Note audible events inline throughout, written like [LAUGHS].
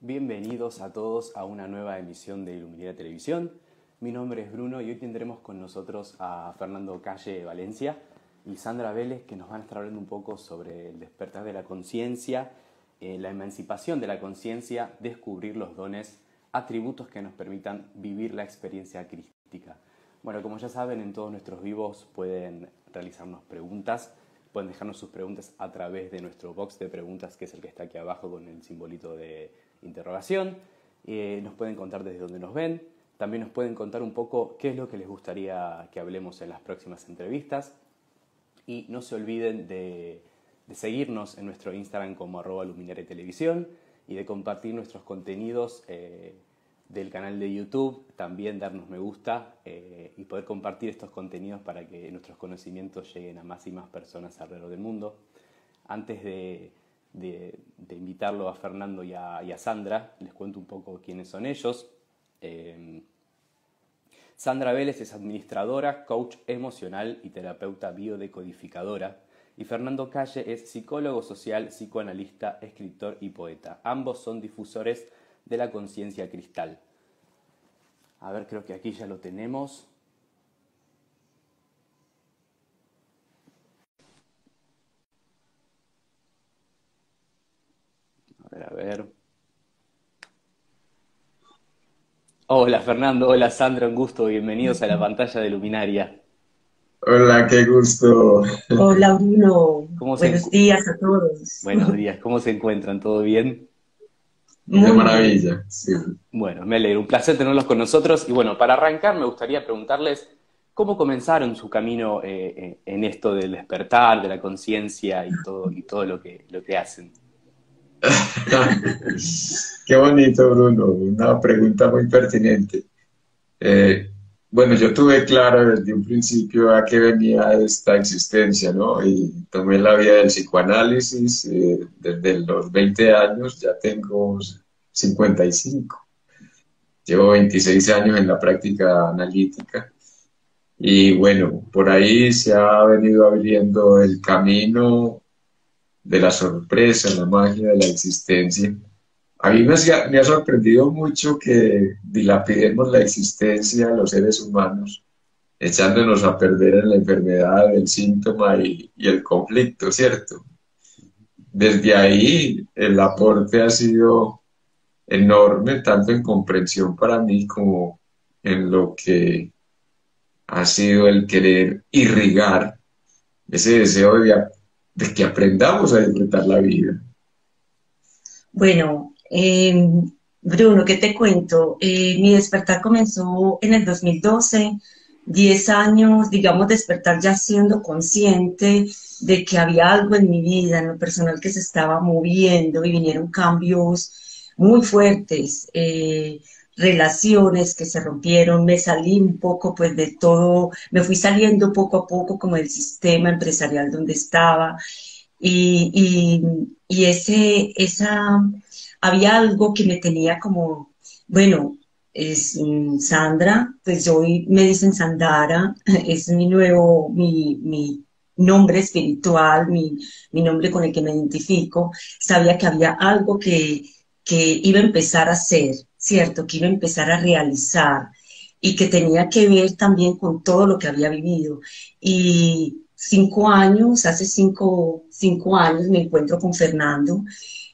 Bienvenidos a todos a una nueva emisión de Iluminera Televisión. Mi nombre es Bruno y hoy tendremos con nosotros a Fernando Calle Valencia y Sandra Vélez que nos van a estar hablando un poco sobre el despertar de la conciencia, eh, la emancipación de la conciencia, descubrir los dones, atributos que nos permitan vivir la experiencia crística. Bueno, como ya saben, en todos nuestros vivos pueden realizarnos preguntas, pueden dejarnos sus preguntas a través de nuestro box de preguntas que es el que está aquí abajo con el simbolito de interrogación. Eh, nos pueden contar desde dónde nos ven. También nos pueden contar un poco qué es lo que les gustaría que hablemos en las próximas entrevistas. Y no se olviden de, seguirnos en nuestro Instagram como arroba luminaria televisión y de compartir nuestros contenidos eh, del canal de YouTube, también darnos me gusta eh, y poder compartir estos contenidos para que nuestros conocimientos lleguen a más y más personas alrededor del mundo. Antes de, de, invitarlo a Fernando y a, Sandra. Les cuento un poco quiénes son ellos. Eh, Sandra Vélez es administradora, coach emocional y terapeuta biodecodificadora. Y Fernando Calle es psicólogo social, psicoanalista, escritor y poeta. Ambos son difusores de la conciencia cristal. A ver, creo que aquí ya lo tenemos. A ver, Hola Fernando, hola Sandra, un gusto, bienvenidos a la pantalla de Luminaria. Hola, qué gusto. Hola Bruno, buenos días a todos. Buenos días, ¿cómo se encuentran? ¿Todo bien? De maravilla, sí. Bueno, me alegro, un placer tenerlos con nosotros. Y bueno, para arrancar me gustaría preguntarles cómo comenzaron su camino eh, eh, en esto del despertar, de la conciencia y todo, y todo lo que, lo que hacen. [LAUGHS] Qué bonito, Bruno. Una pregunta muy pertinente. Eh, bueno, yo tuve claro desde un principio a qué venía esta existencia, ¿no? Y tomé la vía del psicoanálisis eh, desde los 20 años, ya tengo 55. Llevo 26 años en la práctica analítica. Y bueno, por ahí se ha venido abriendo el camino de la sorpresa, la magia de la existencia. A mí me, ha sorprendido mucho que dilapidemos la existencia los seres humanos, echándonos a perder en la enfermedad, el síntoma y, y el conflicto, ¿cierto? Desde ahí el aporte ha sido enorme, tanto en comprensión para mí como en lo que ha sido el querer irrigar ese deseo de, de que aprendamos a disfrutar la vida. Bueno, eh, Bruno, ¿qué te cuento? Eh, mi despertar comenzó en el 2012, 10 años, digamos, despertar ya siendo consciente de que había algo en mi vida, en lo personal que se estaba moviendo y vinieron cambios muy fuertes. Eh, relaciones que se rompieron, me salí un poco pues de todo, me fui saliendo poco a poco como del sistema empresarial donde estaba y, y, ese, esa, había algo que me tenía como, bueno, es mm, Sandra, pues hoy me dicen Sandara, [LAUGHS] es mi nuevo, mi, mi nombre espiritual, mi, mi nombre con el que me identifico, sabía que había algo que, que iba a empezar a hacer, ¿cierto? Que iba a empezar a realizar y que tenía que ver también con todo lo que había vivido. Y cinco años, hace cinco, cinco años me encuentro con Fernando,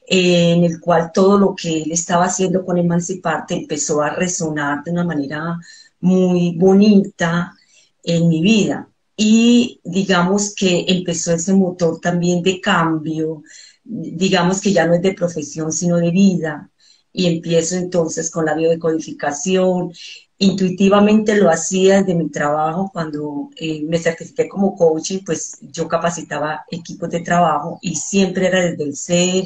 en el cual todo lo que él estaba haciendo con Emanciparte empezó a resonar de una manera muy bonita en mi vida. Y digamos que empezó ese motor también de cambio, digamos que ya no es de profesión, sino de vida, y empiezo entonces con la biodecodificación. Intuitivamente lo hacía desde mi trabajo cuando eh, me certifiqué como coaching, pues yo capacitaba equipos de trabajo y siempre era desde el ser,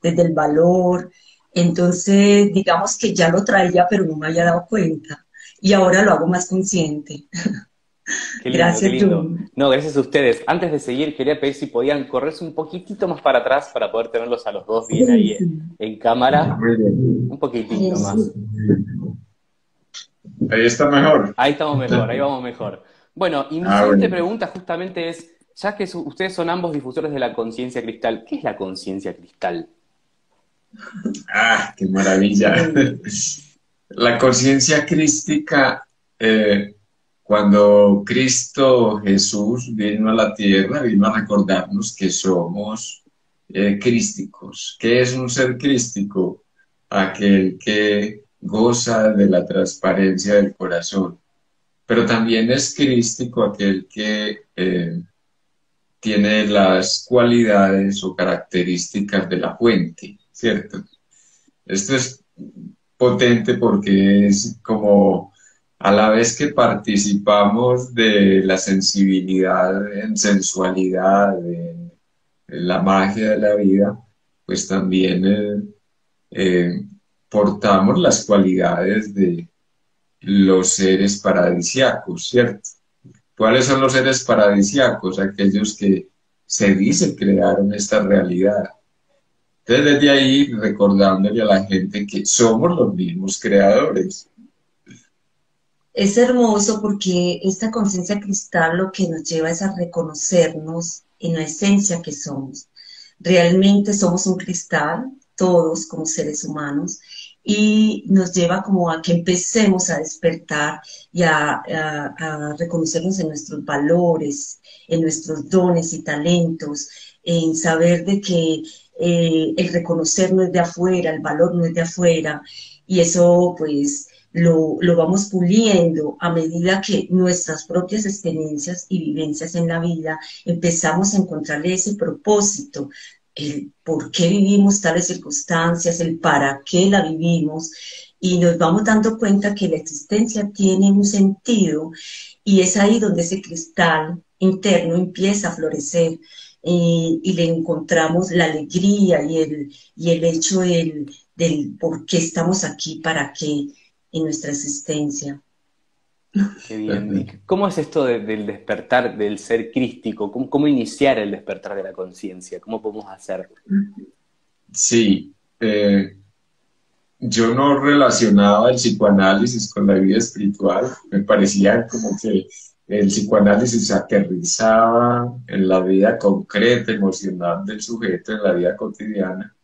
desde el valor. Entonces, digamos que ya lo traía, pero no me había dado cuenta. Y ahora lo hago más consciente. [LAUGHS] [LAUGHS] gracias, No, gracias a ustedes. Antes de seguir, quería pedir si podían correrse un poquitito más para atrás para poder tenerlos a los dos bien ahí en, cámara. Un poquitito más. Ahí está mejor. Ahí estamos mejor, ahí vamos mejor. Bueno, y mi ah, siguiente pregunta justamente es, ya que ustedes son ambos difusores de la conciencia cristal, ¿qué es la conciencia cristal? Ah, qué maravilla. [LAUGHS] La conciencia crística, eh, cuando Cristo Jesús vino a la tierra, vino a recordarnos que somos eh, crísticos. ¿Qué es un ser crístico? Aquel que goza de la transparencia del corazón. Pero también es crístico aquel que eh, tiene las cualidades o características de la fuente, ¿cierto? Esto es potente porque es como a la vez que participamos de la sensibilidad en sensualidad, en, la magia de la vida, pues también eh, eh, portamos las cualidades de los seres paradisiacos, ¿cierto? ¿Cuáles son los seres paradisiacos? Aquellos que se dice crearon esta realidad. Entonces, desde ahí, recordándole a la gente que somos los mismos creadores. Es hermoso porque esta conciencia cristal lo que nos lleva es a reconocernos en la esencia que somos. Realmente somos un cristal, todos como seres humanos, y nos lleva como a que empecemos a despertar y a, reconocernos en nuestros valores, en nuestros dones y talentos, en saber de que eh, el reconocer no es de afuera, el valor no es de afuera, y eso pues lo, lo, vamos puliendo a medida que nuestras propias experiencias y vivencias en la vida empezamos a encontrarle ese propósito el por qué vivimos tales circunstancias, el para qué la vivimos, y nos vamos dando cuenta que la existencia tiene un sentido y es ahí donde ese cristal interno empieza a florecer y, le encontramos la alegría y el, y el hecho del, del por qué estamos aquí, para qué en nuestra existencia. Qué bien. ¿Cómo es esto del despertar del ser crístico? ¿Cómo, iniciar el despertar de la conciencia? ¿Cómo podemos hacerlo? Sí, eh, yo no relacionaba el psicoanálisis con la vida espiritual. Me parecía como que el psicoanálisis aterrizaba en la vida concreta, emocional del sujeto, en la vida cotidiana.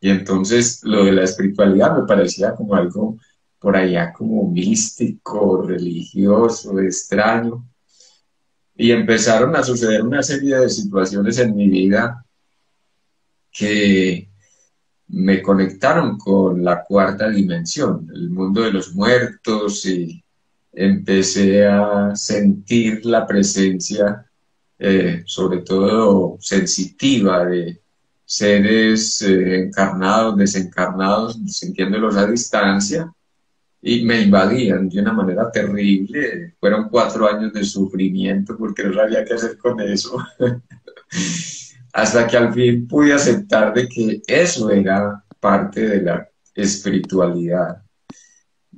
Y entonces lo de la espiritualidad me parecía como algo por allá como místico, religioso, extraño. Y empezaron a suceder una serie de situaciones en mi vida que me conectaron con la cuarta dimensión, el mundo de los muertos, y empecé a sentir la presencia, eh, sobre todo sensitiva, de seres eh, encarnados, desencarnados, sintiéndolos a distancia, y me invadían de una manera terrible. Fueron cuatro años de sufrimiento porque no sabía qué hacer con eso. [LAUGHS] Hasta que al fin pude aceptar de que eso era parte de la espiritualidad.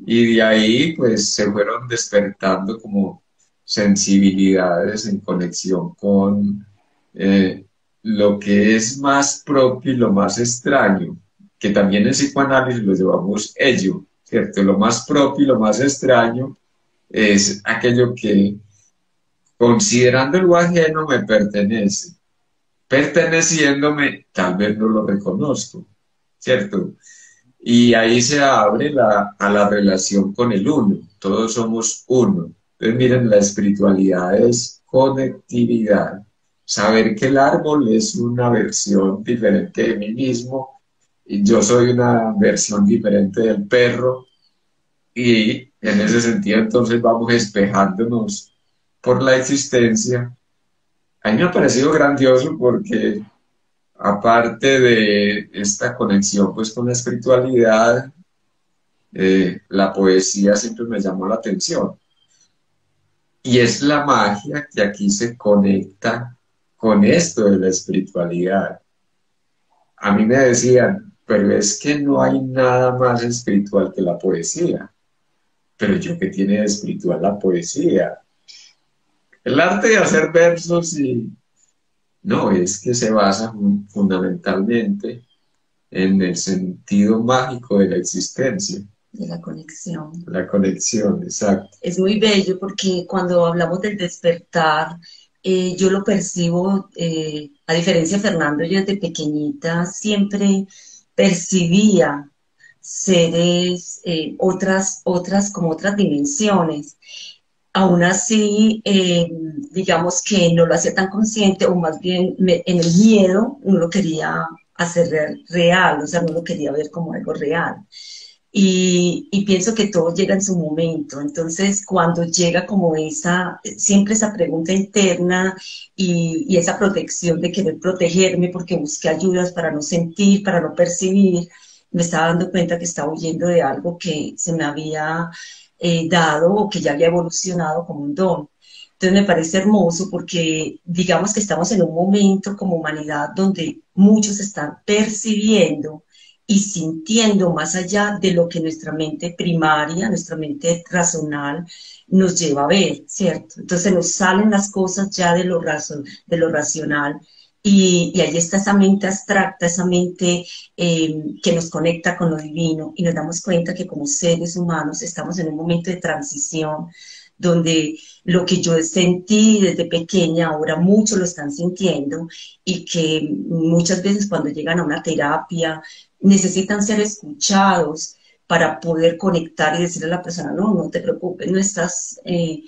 Y de ahí pues se fueron despertando como sensibilidades en conexión con eh, lo que es más propio y lo más extraño, que también en psicoanálisis lo llevamos ello, ¿cierto? Lo más propio y lo más extraño es aquello que, considerando lo ajeno, me pertenece. Perteneciéndome, tal vez no lo reconozco, ¿cierto? Y ahí se abre la, a la relación con el uno. Todos somos uno. Entonces, miren, la espiritualidad es conectividad. Saber que el árbol es una versión diferente de mí mismo yo soy una versión diferente del perro y en ese sentido entonces vamos espejándonos por la existencia. A mí me ha parecido grandioso porque aparte de esta conexión pues con la espiritualidad, eh, la poesía siempre me llamó la atención. Y es la magia que aquí se conecta con esto de la espiritualidad. A mí me decían, pero es que no hay nada más espiritual que la poesía. Pero yo que tiene de espiritual la poesía. El arte de hacer versos y no, es que se basa fundamentalmente en el sentido mágico de la existencia. De la conexión. La conexión, exacto. Es muy bello porque cuando hablamos del despertar, eh, yo lo percibo, eh, a diferencia de Fernando, yo desde pequeñita siempre percibía seres, eh, otras, otras, como otras dimensiones. Aún así, eh, digamos que no lo hacía tan consciente, o más bien en el miedo no lo quería hacer real, o sea, no lo quería ver como algo real. Y, y, pienso que todo llega en su momento. Entonces, cuando llega como esa, siempre esa pregunta interna y, y, esa protección de querer protegerme porque busqué ayudas para no sentir, para no percibir, me estaba dando cuenta que estaba huyendo de algo que se me había eh, dado o que ya había evolucionado como un don. Entonces me parece hermoso porque digamos que estamos en un momento como humanidad donde muchos están percibiendo y sintiendo más allá de lo que nuestra mente primaria, nuestra mente racional nos lleva a ver, ¿cierto? Entonces nos salen las cosas ya de lo, razon de lo racional y, y, ahí está esa mente abstracta, esa mente eh, que nos conecta con lo divino y nos damos cuenta que como seres humanos estamos en un momento de transición donde lo que yo sentí desde pequeña, ahora muchos lo están sintiendo y que muchas veces cuando llegan a una terapia necesitan ser escuchados para poder conectar y decirle a la persona, no, no te preocupes, no estás... Eh,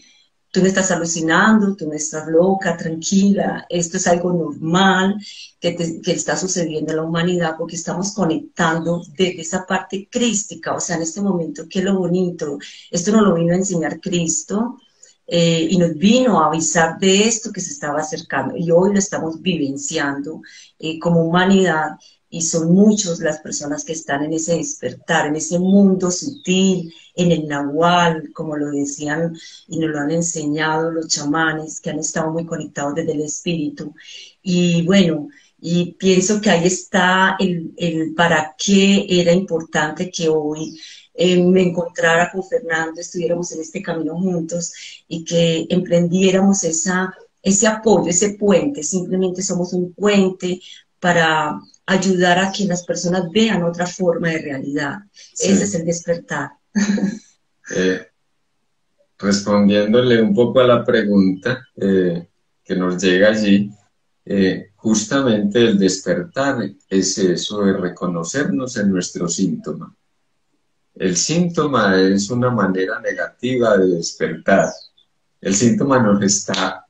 tú no estás alucinando, tú no estás loca, tranquila, esto es algo normal que, que, está sucediendo en la humanidad porque estamos conectando desde esa parte crística, o sea, en este momento, qué lo bonito, esto nos lo vino a enseñar Cristo eh, y nos vino a avisar de esto que se estaba acercando y hoy lo estamos vivenciando eh, como humanidad y son muchos las personas que están en ese despertar, en ese mundo sutil, en el nahual, como lo decían y nos lo han enseñado los chamanes que han estado muy conectados desde el espíritu. Y bueno, y pienso que ahí está el, el para qué era importante que hoy eh, me encontrara con Fernando, estuviéramos en este camino juntos y que emprendiéramos esa, ese apoyo, ese puente. Simplemente somos un puente para ayudar a que las personas vean otra forma de realidad. Ese es el despertar. [LAUGHS] Eh, respondiéndole un poco a la pregunta eh, que nos llega allí, eh, justamente el despertar es eso de reconocernos en nuestro síntoma. El síntoma es una manera negativa de despertar. El síntoma nos está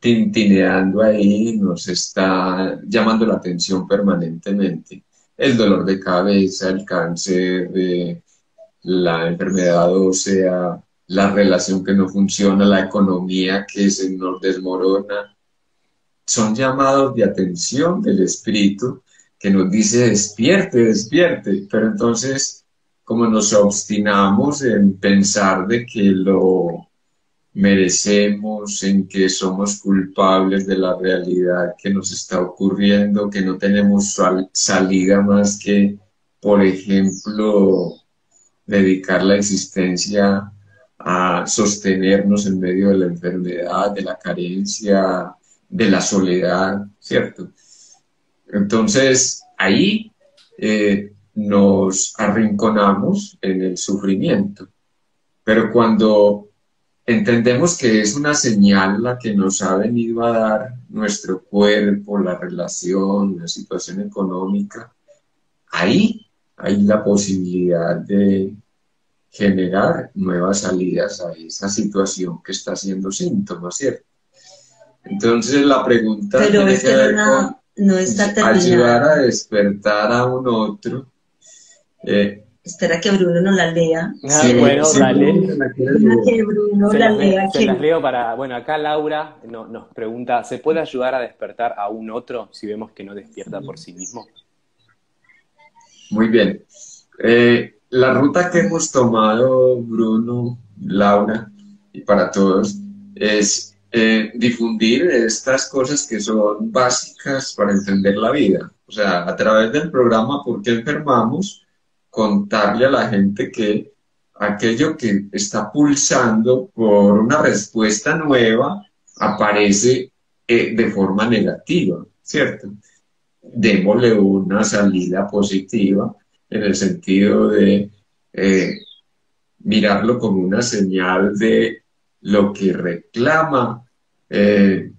tintineando ahí, nos está llamando la atención permanentemente. El dolor de cabeza, el cáncer, la enfermedad ósea, la relación que no funciona, la economía que se nos desmorona, son llamados de atención del espíritu que nos dice despierte, despierte, pero entonces como nos obstinamos en pensar de que lo merecemos, en que somos culpables de la realidad que nos está ocurriendo, que no tenemos salida más que, por ejemplo, dedicar la existencia a sostenernos en medio de la enfermedad, de la carencia, de la soledad, ¿cierto? Entonces, ahí eh, nos arrinconamos en el sufrimiento. Pero cuando entendemos que es una señal la que nos ha venido a dar nuestro cuerpo, la relación, la situación económica. Ahí hay la posibilidad de generar nuevas salidas a esa situación que está siendo síntoma, ¿cierto? Entonces la pregunta Pero es que no, no está ayudar a despertar a un otro. Eh, Espera que Bruno nos la lea. Ah, bueno, dale. que Bruno se la las, lea. se las leo para. Bueno, acá Laura no, nos pregunta: ¿se puede ayudar a despertar a un otro si vemos que no despierta por sí mismo? Muy bien. Eh, la ruta que hemos tomado, Bruno, Laura, y para todos, es eh, difundir estas cosas que son básicas para entender la vida. O sea, a través del programa ¿Por qué enfermamos? Contarle a la gente que aquello que está pulsando por una respuesta nueva aparece eh, de forma negativa, ¿cierto? Démosle una salida positiva en el sentido de eh, mirarlo como una señal de lo que reclama eh,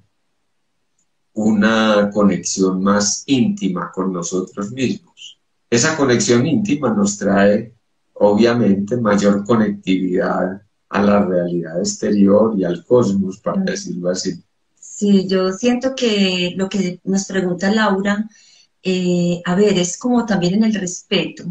una conexión más íntima con nosotros mismos. Esa conexión íntima nos trae, obviamente, mayor conectividad a la realidad exterior y al cosmos, para decirlo así. Sí, yo siento que lo que nos pregunta Laura, eh, a ver, es como también en el respeto,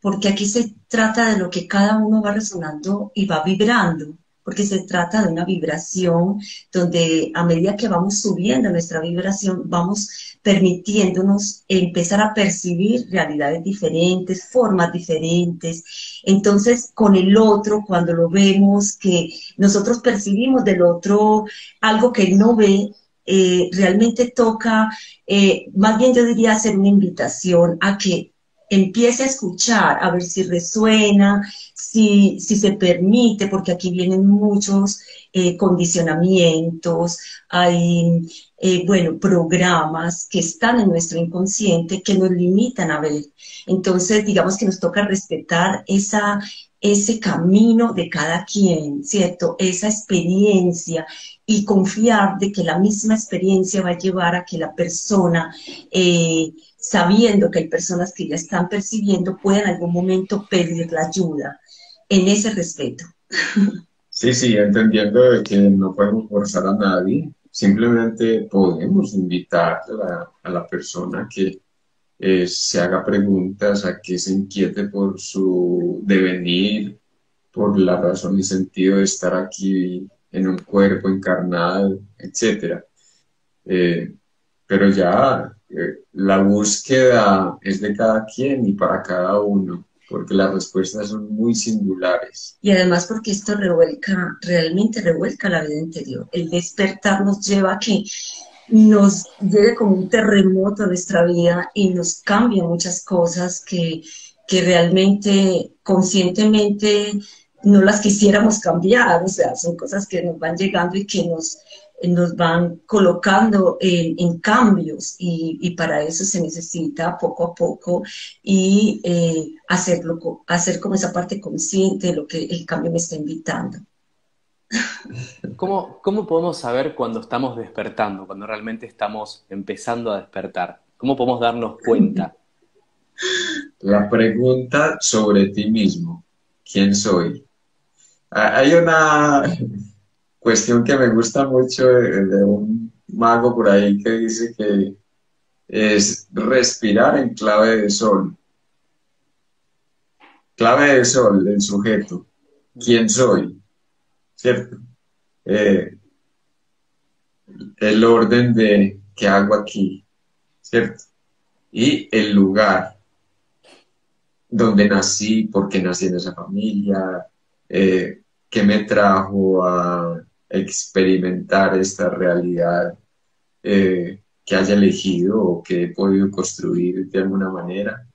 porque aquí se trata de lo que cada uno va resonando y va vibrando porque se trata de una vibración donde a medida que vamos subiendo nuestra vibración, vamos permitiéndonos empezar a percibir realidades diferentes, formas diferentes. Entonces, con el otro, cuando lo vemos, que nosotros percibimos del otro algo que él no ve, eh, realmente toca, eh, más bien yo diría hacer una invitación a que empiece a escuchar, a ver si resuena, si, si se permite, porque aquí vienen muchos eh, condicionamientos, hay, eh, bueno, programas que están en nuestro inconsciente que nos limitan a ver. Entonces, digamos que nos toca respetar esa, ese camino de cada quien, ¿cierto? Esa experiencia y confiar de que la misma experiencia va a llevar a que la persona eh, sabiendo que hay personas que ya están percibiendo, puede en algún momento pedir la ayuda en ese respeto. Sí, sí, entendiendo que no podemos forzar a nadie, simplemente podemos invitar a la, persona que eh, se haga preguntas, a que se inquiete por su devenir, por la razón y sentido de estar aquí en un cuerpo encarnado, etc. Eh, pero ya la búsqueda es de cada quien y para cada uno, porque las respuestas son muy singulares. Y además porque esto revuelca, realmente revuelca la vida interior. El despertar nos lleva a que nos lleve como un terremoto a nuestra vida y nos cambia muchas cosas que, que realmente conscientemente no las quisiéramos cambiar, o sea, son cosas que nos van llegando y que nos, nos van colocando en, cambios y, para eso se necesita poco a poco y eh, hacerlo, hacer como esa parte consciente de lo que el cambio me está invitando. ¿Cómo, ¿Cómo podemos saber cuando estamos despertando, cuando realmente estamos empezando a despertar? ¿Cómo podemos darnos cuenta? La pregunta sobre ti mismo. ¿Quién soy? Ah, hay una cuestión que me gusta mucho de, un mago por ahí que dice que es respirar en clave de sol. Clave de sol, el sujeto. ¿Quién soy? ¿Cierto? Eh, el orden de qué hago aquí, ¿cierto? Y el lugar donde nací, por qué nací en esa familia, eh, qué me trajo a experimentar esta realidad eh, que haya elegido o que he podido construir de alguna manera?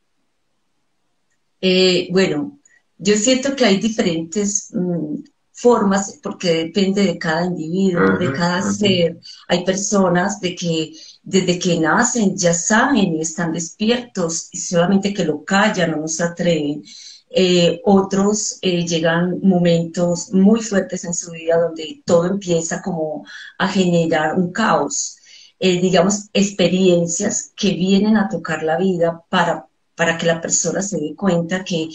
Eh, bueno, yo siento que hay diferentes mm, formas porque depende de cada individuo, de cada ser. Hay personas de que desde que nacen ya saben y están despiertos y solamente que lo callan o no se atreven. Eh, otros eh, llegan momentos muy fuertes en su vida donde todo empieza como a generar un caos. Eh, digamos, experiencias que vienen a tocar la vida para, para que la persona se dé cuenta que,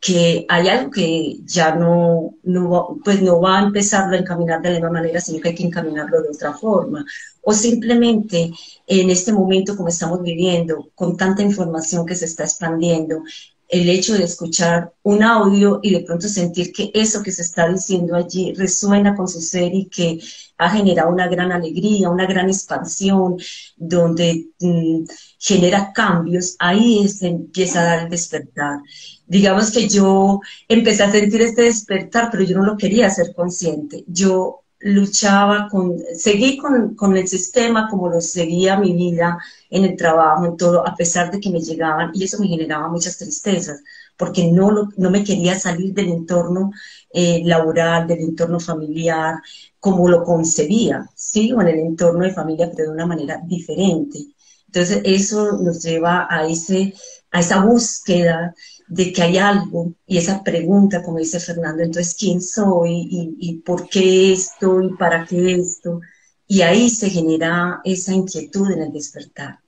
que hay algo que ya no, no, pues no va a empezar a encaminar de la misma manera, sino que hay que encaminarlo de otra forma. O simplemente en este momento como estamos viviendo, con tanta información que se está expandiendo, el hecho de escuchar un audio y de pronto sentir que eso que se está diciendo allí resuena con su ser y que ha generado una gran alegría, una gran expansión, donde mm, genera cambios, ahí se empieza a dar el despertar. Digamos que yo empecé a sentir este despertar, pero yo no lo quería ser consciente. Yo luchaba con, seguí con, con, el sistema como lo seguía mi vida en el trabajo, en todo, a pesar de que me llegaban, y eso me generaba muchas tristezas, porque no, no me quería salir del entorno eh, laboral, del entorno familiar, como lo concebía, ¿sí? O en el entorno de familia, pero de una manera diferente. Entonces, eso nos lleva a, ese, a esa búsqueda de que hay algo y esa pregunta, como dice Fernando, entonces, ¿quién soy y, por qué esto y para qué esto? y ahí se genera esa inquietud en el despertar.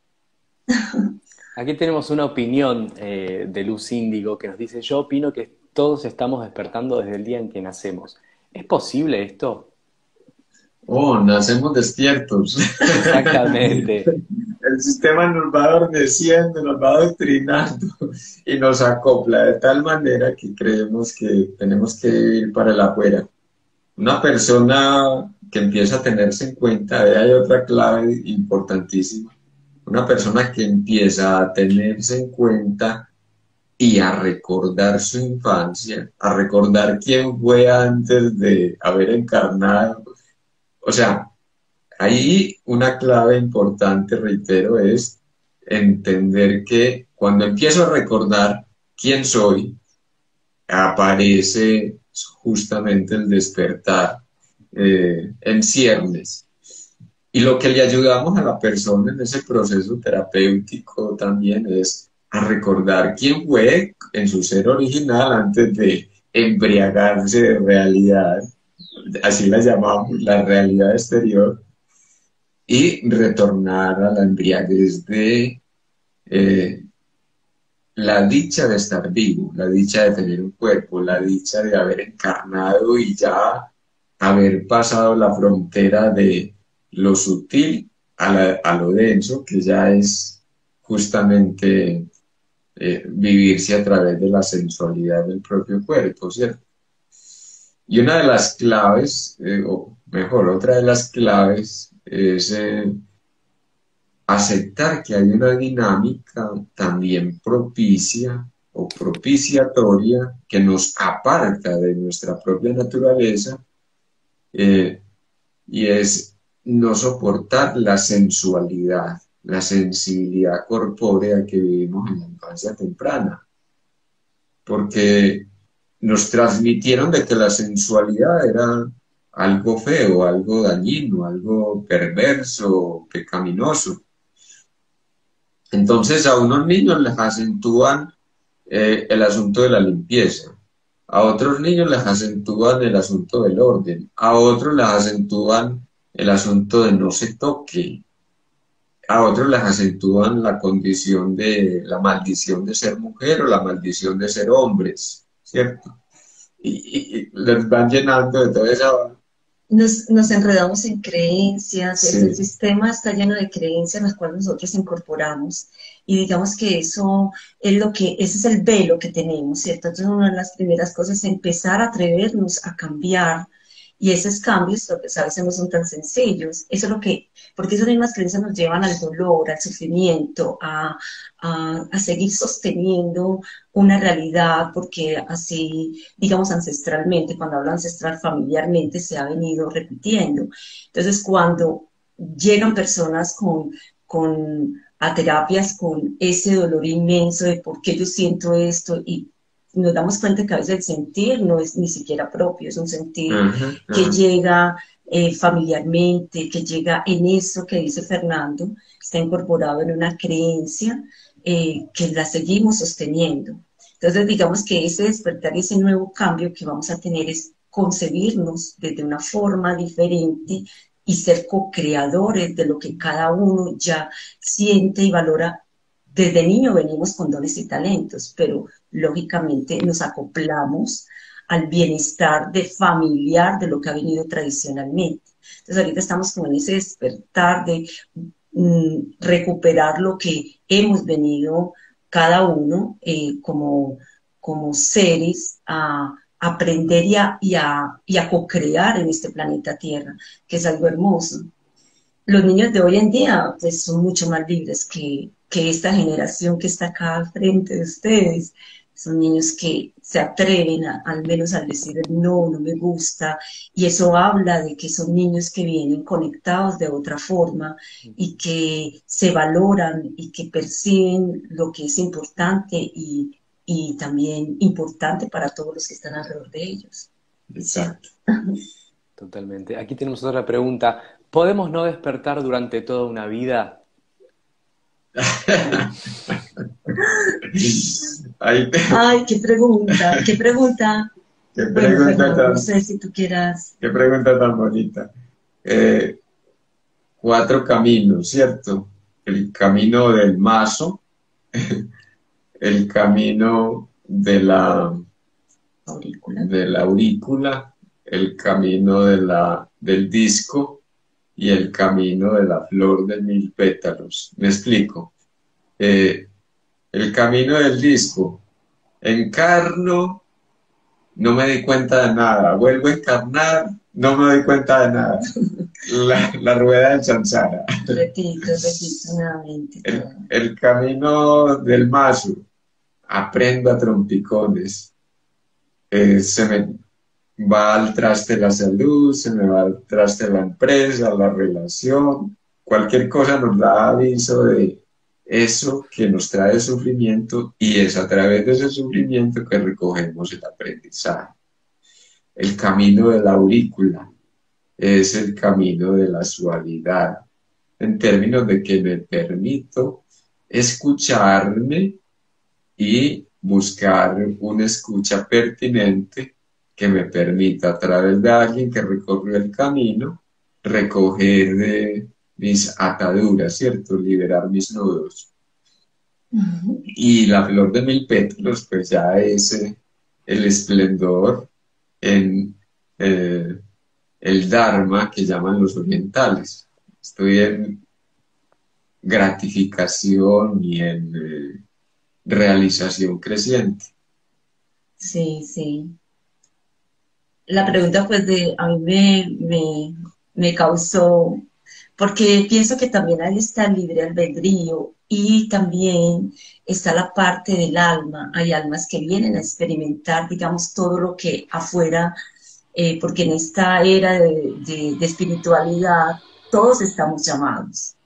Aquí tenemos una opinión eh, de Luz Índigo que nos dice, yo opino que todos estamos despertando desde el día en que nacemos. ¿Es posible esto? Oh, nacemos despiertos. Exactamente. [LAUGHS] El sistema nos va adormeciendo, nos va adoctrinando y nos acopla de tal manera que creemos que tenemos que vivir para el afuera. Una persona que empieza a tenerse en cuenta, ahí hay otra clave importantísima una persona que empieza a tenerse en cuenta y a recordar su infancia, a recordar quién fue antes de haber encarnado. O sea, ahí una clave importante, reitero, es entender que cuando empiezo a recordar quién soy, aparece justamente el despertar eh, en ciernes. Y lo que le ayudamos a la persona en ese proceso terapéutico también es a recordar quién fue en su ser original antes de embriagarse de realidad, así la llamamos, la realidad exterior, y retornar a la embriaguez de eh, la dicha de estar vivo, la dicha de tener un cuerpo, la dicha de haber encarnado y ya haber pasado la frontera de lo sutil a, lo denso, que ya es justamente eh, vivirse a través de la sensualidad del propio cuerpo, ¿cierto? Y una de las claves, eh, o mejor, otra de las claves es eh, aceptar que hay una dinámica también propicia o propiciatoria que nos aparta de nuestra propia naturaleza y es no soportar la sensualidad, la sensibilidad corpórea que vivimos en la infancia temprana. Porque nos transmitieron de que la sensualidad era algo feo, algo dañino, algo perverso, pecaminoso. Entonces a unos niños les acentúan eh, el asunto de la limpieza, a otros niños les acentúan el asunto del orden, a otros les acentúan el asunto de no se toque. A otros les acentúan la condición de la maldición de ser mujer o la maldición de ser hombres, ¿cierto? Y, les van llenando de toda esa... Nos, nos enredamos en creencias, el sistema está lleno de creencias en las cuales nosotros incorporamos y digamos que eso es lo que, ese es el velo que tenemos, ¿cierto? Entonces una de las primeras cosas es empezar a atrevernos a cambiar y esos cambios a veces no son tan sencillos. Eso es lo que, porque esas mismas creencias nos llevan al dolor, al sufrimiento, a, a, a, seguir sosteniendo una realidad, porque así, digamos, ancestralmente, cuando hablo ancestral familiarmente, se ha venido repitiendo. Entonces, cuando llegan personas con, con a terapias con ese dolor inmenso de por qué yo siento esto y nos damos cuenta que a veces el sentir no es ni siquiera propio, es un sentir que llega eh, familiarmente, que llega en eso que dice Fernando, está incorporado en una creencia eh, que la seguimos sosteniendo. Entonces, digamos que ese despertar, ese nuevo cambio que vamos a tener es concebirnos desde una forma diferente y ser co-creadores de lo que cada uno ya siente y valora desde niño venimos con dones y talentos, pero lógicamente nos acoplamos al bienestar de familiar de lo que ha venido tradicionalmente. Entonces ahorita estamos como en ese despertar de mm, recuperar lo que hemos venido cada uno eh, como, como seres a aprender y a, y a, y a co-crear en este planeta Tierra, que es algo hermoso. Los niños de hoy en día pues, son mucho más libres que, que esta generación que está acá al frente de ustedes. Son niños que se atreven al menos al decir no, no me gusta. Y eso habla de que son niños que vienen conectados de otra forma y que se valoran y que perciben lo que es importante y, y también importante para todos los que están alrededor de ellos. Exacto. Totalmente. Aquí tenemos otra pregunta. ¿Podemos no despertar durante toda una vida? Ay, qué pregunta, qué pregunta. Qué pregunta tan, no sé si tú quieras. Qué pregunta tan bonita. Eh, cuatro caminos, ¿cierto? El camino del mazo, [LAUGHS] el camino de la aurícula, de la aurícula el camino de la, del disco y el camino de la flor de mil pétalos. Me explico. Eh, el camino del disco. Encarno, no me di cuenta de nada. Vuelvo a encarnar, no me doy cuenta de nada. [LAUGHS] La, rueda del chanzara. Repito, repito nuevamente. El, camino del mazo. Aprendo a trompicones. Eh, se me va al traste la salud, se me va al traste la empresa, la relación. Cualquier cosa nos da aviso de eso que nos trae sufrimiento y es a través de ese sufrimiento que recogemos el aprendizaje. El camino de la aurícula es el camino de la suavidad, en términos de que me permito escucharme y buscar una escucha pertinente que me permita a través de alguien que recorrió el camino recoger de mis ataduras, ¿cierto? Liberar mis nudos. Y la flor de mil pétalos, pues ya es eh, el esplendor en eh, el Dharma que llaman los orientales. Estoy en gratificación y en eh, realización creciente. Sí, sí. La pregunta pues de, a mí me, me, me causó porque pienso que también ahí está el libre albedrío y también está la parte del alma. Hay almas que vienen a experimentar, digamos, todo lo que afuera, eh, porque en esta era de, espiritualidad todos estamos llamados.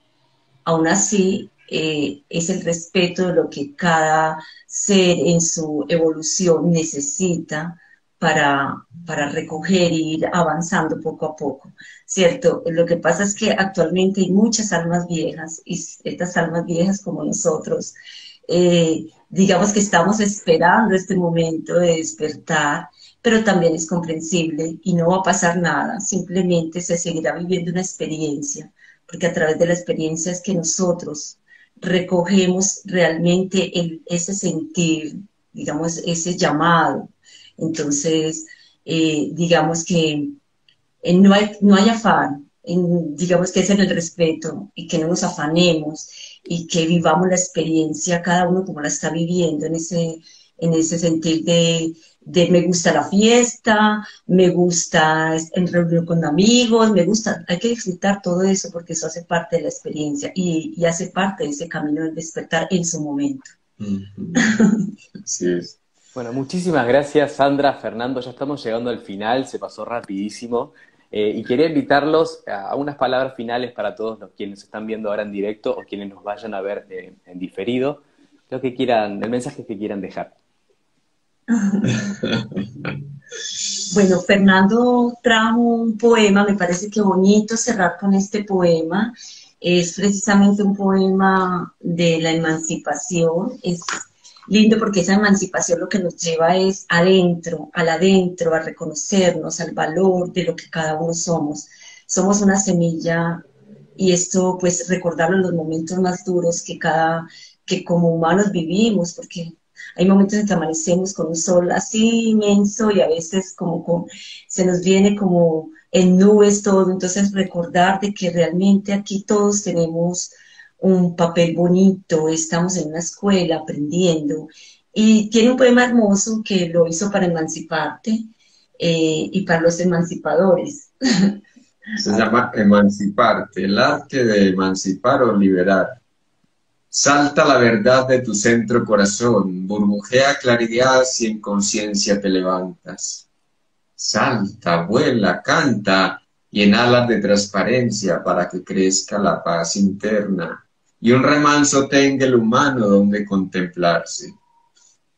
Aún así, eh, es el respeto de lo que cada ser en su evolución necesita para, para recoger e ir avanzando poco a poco, ¿cierto? Lo que pasa es que actualmente hay muchas almas viejas y estas almas viejas como nosotros, eh, digamos que estamos esperando este momento de despertar, pero también es comprensible y no va a pasar nada, simplemente se seguirá viviendo una experiencia, porque a través de la experiencia es que nosotros recogemos realmente ese sentir, digamos, ese llamado, entonces, eh, digamos que eh, no, hay, no hay afán, digamos que es en el respeto y que no nos afanemos y que vivamos la experiencia cada uno como la está viviendo en ese, en ese sentir de, de me gusta la fiesta, me gusta en reunión con amigos, me gusta, hay que disfrutar todo eso porque eso hace parte de la experiencia y, y hace parte de ese camino del despertar en su momento. [LAUGHS] Así es. Bueno, muchísimas gracias Sandra, Fernando, ya estamos llegando al final, se pasó rapidísimo. Eh, y quería invitarlos a unas palabras finales para todos los quienes están viendo ahora en directo o quienes nos vayan a ver en diferido, lo que quieran, el mensaje que quieran dejar. [LAUGHS] Bueno, Fernando trajo un poema, me parece que bonito cerrar con este poema. Es precisamente un poema de la emancipación, es lindo porque esa emancipación lo que nos lleva es adentro, al adentro, a reconocernos, al valor de lo que cada uno somos. Somos una semilla y esto pues recordarlo en los momentos más duros que cada, que como humanos vivimos, porque hay momentos en que amanecemos con un sol así inmenso y a veces como, se nos viene como en nubes todo, entonces recordar de que realmente aquí todos tenemos un papel bonito, estamos en una escuela aprendiendo. Y tiene un poema hermoso que lo hizo para emanciparte eh, y para los emancipadores. [LAUGHS] Se llama Emanciparte, el arte de emancipar o liberar. Salta la verdad de tu centro corazón, burbujea claridad si en conciencia te levantas. Salta, vuela, canta y en alas de transparencia para que crezca la paz interna y un remanso tenga el humano donde contemplarse.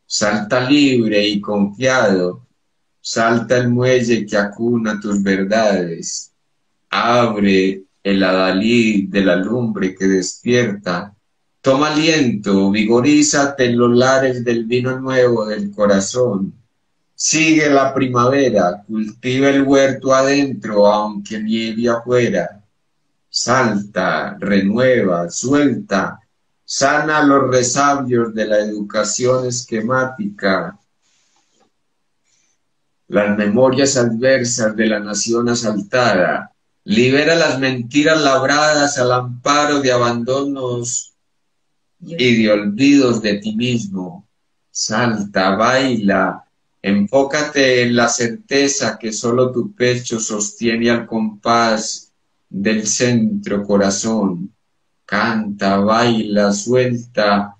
Salta libre y confiado, salta el muelle que acuna tus verdades, abre el adalid de la lumbre que despierta, toma aliento, vigorízate en los lares del vino nuevo del corazón, sigue la primavera, cultiva el huerto adentro, aunque nieve afuera, salta, renueva, suelta, sana los resabios de la educación esquemática, las memorias adversas de la nación asaltada, libera las mentiras labradas al amparo de abandonos y de olvidos de ti mismo. Salta, baila, enfócate en la certeza que solo tu pecho sostiene al compás del centro corazón. Canta, baila, suelta,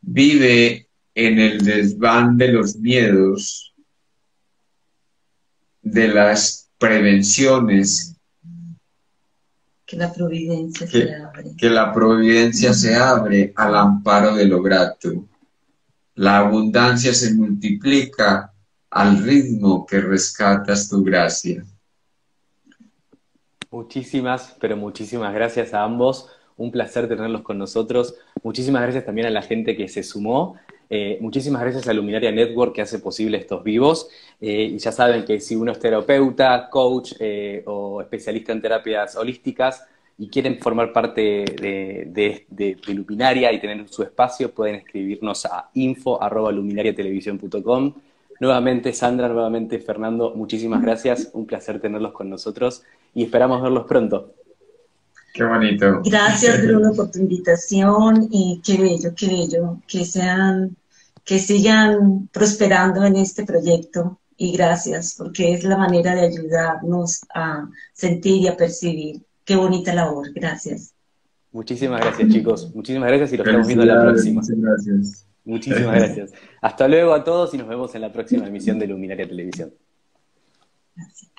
vive en el desván de los miedos, de las prevenciones. Que la providencia se abre. Que la providencia se abre al amparo de lo grato. La abundancia se multiplica al ritmo que rescatas tu gracia. Muchísimas, pero muchísimas gracias a ambos. Un placer tenerlos con nosotros. Muchísimas gracias también a la gente que se sumó. Eh, muchísimas gracias a Luminaria Network que hace posible estos vivos. Eh, y ya saben que si uno es terapeuta, coach eh, o especialista en terapias holísticas y quieren formar parte de, de, Luminaria y tener su espacio, pueden escribirnos a info.luminariatelevisión.com. Nuevamente, Sandra, nuevamente, Fernando, muchísimas gracias. Un placer tenerlos con nosotros y esperamos verlos pronto. Qué bonito. Gracias, [LAUGHS] Bruno, por tu invitación y qué bello, qué bello que sean, que sigan prosperando en este proyecto y gracias porque es la manera de ayudarnos a sentir y a percibir. Qué bonita labor, gracias. Muchísimas gracias, chicos. Muchísimas gracias y nos estamos viendo la próxima. Muchas gracias. Muchísimas gracias. Hasta luego a todos y nos vemos en la próxima emisión de Luminaria Televisión. Gracias.